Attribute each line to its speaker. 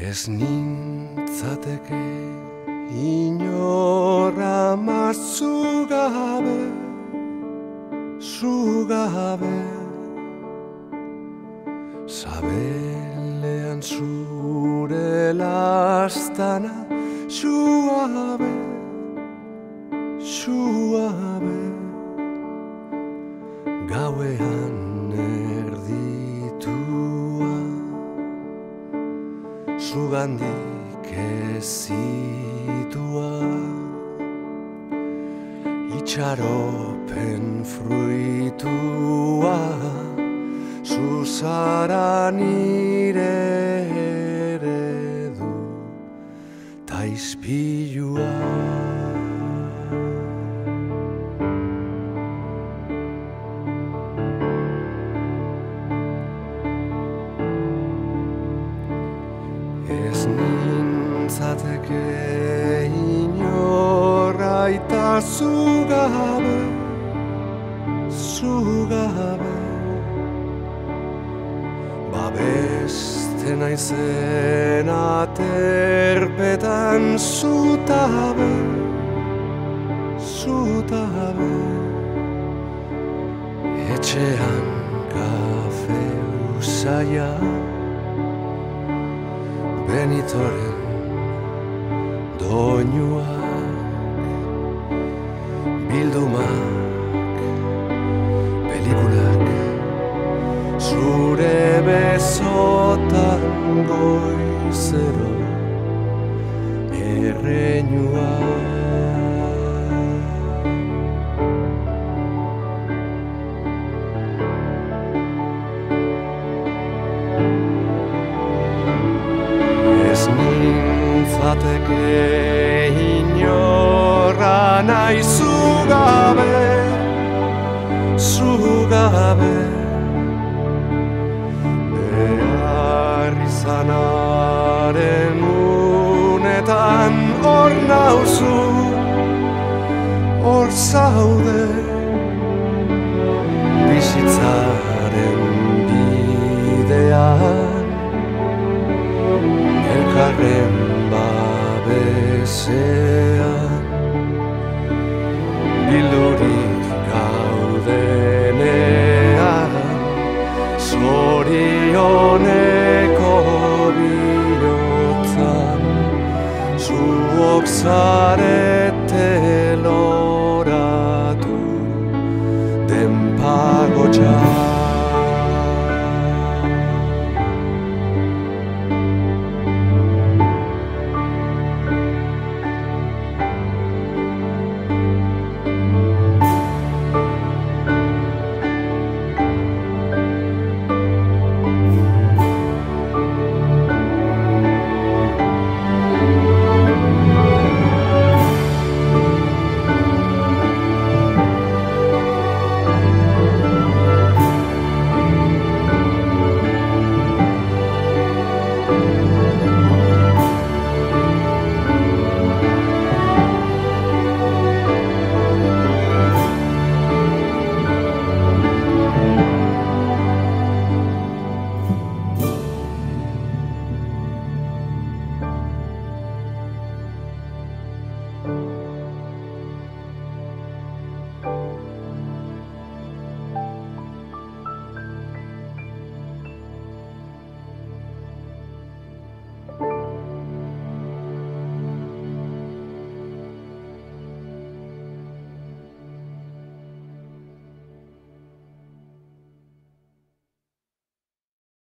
Speaker 1: Ez nintzateke inorra mazu gabe, zu gabe. Zabelean zure lastana, suabe, suabe. Gauean erditua, zugandik ezitua. Itxaropen fruitua, zuzara nire eredu, ta Ez nintzateke inorra eta zugabe, zugabe. Babeste naizen aterpetan zutabe, zutabe. Etxean kafe usaia, Benitoren doinuak bildumak nintzateke inorra nahi zugabe, zugabe. Behar izanaren unetan hor nauzu, hor zaude. Ioneko bihotzan Zuok zarete loratu Den pago